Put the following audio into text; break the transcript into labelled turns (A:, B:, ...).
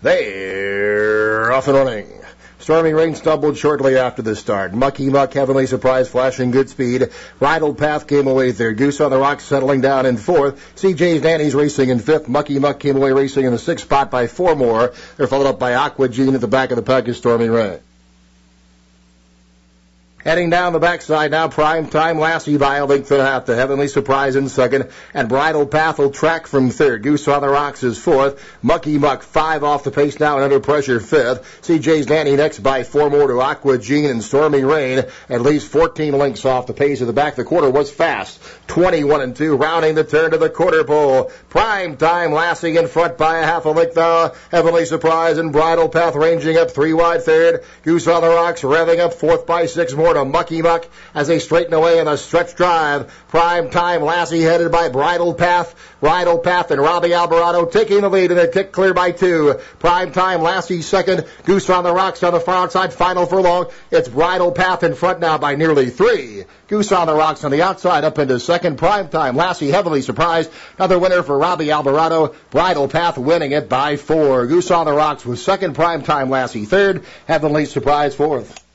A: They're off and running. Stormy Rain stumbled shortly after the start. Mucky Muck, Heavenly Surprise, flashing good speed. Bridled Path came away third. Goose on the Rocks settling down in fourth. CJ's Nannie's racing in fifth. Mucky Muck came away racing in the sixth spot by four more. They're followed up by Aqua Jean at the back of the pack is Stormy Rain. Heading down the backside now, Primetime Lassie by a length and a half. The Heavenly Surprise in second, and Bridled Path will track from third. Goose on the Rocks is fourth. Mucky Muck five off the pace now and under pressure fifth. CJ's Nannie next by four more to Aqua Jean and Stormy Rain. At least 14 lengths off the pace of the back. The quarter was fast. 21 and 2, rounding the turn to the quarter pole. Primetime Lassie in front by a half a length now. Heavenly Surprise and Bridled Path ranging up three wide third. Goose on the Rocks revving up fourth by six more to Mucky Muck as they straighten away in a stretch drive. Primetime Lassie headed by Bridled Path. Bridled Path and Robby Albarado taking the lead in a kick clear by two. Primetime Lassie second. Goose on the rocks on the far outside. Final furlong. It's Bridled Path in front now by nearly three. Goose on the rocks on the outside up into second. Primetime Lassie Heavenly Surprise. Another winner for Robby Albarado. Bridled Path winning it by four. Goose on the rocks was second. Primetime Lassie third. Heavenly surprise fourth.